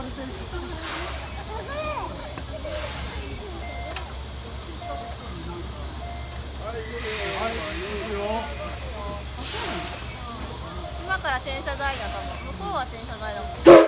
われてる今から転車台だと思う。向こうは転車台だもん。